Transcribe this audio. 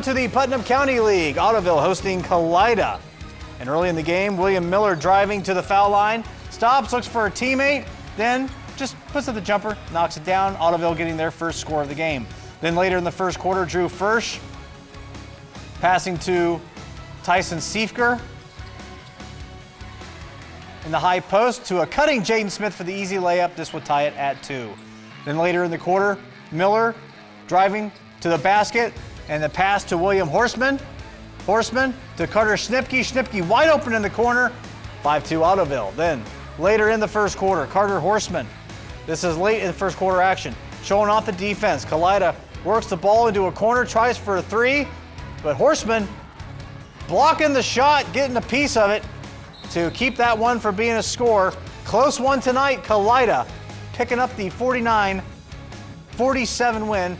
on to the Putnam County League. Ottoville hosting Kalida. And early in the game, William Miller driving to the foul line, stops, looks for a teammate, then just puts up the jumper, knocks it down. Ottoville getting their first score of the game. Then later in the first quarter, Drew Fursch passing to Tyson Siefker in the high post to a cutting Jaden Smith for the easy layup. This would tie it at two. Then later in the quarter, Miller driving to the basket and the pass to William Horseman. Horseman to Carter Schnipke. Schnipke wide open in the corner. 5-2 Ottoville. Then later in the first quarter, Carter Horseman. This is late in the first quarter action. Showing off the defense. Kalida works the ball into a corner, tries for a three, but Horseman blocking the shot, getting a piece of it to keep that one from being a score. Close one tonight, Kalida picking up the 49 47 win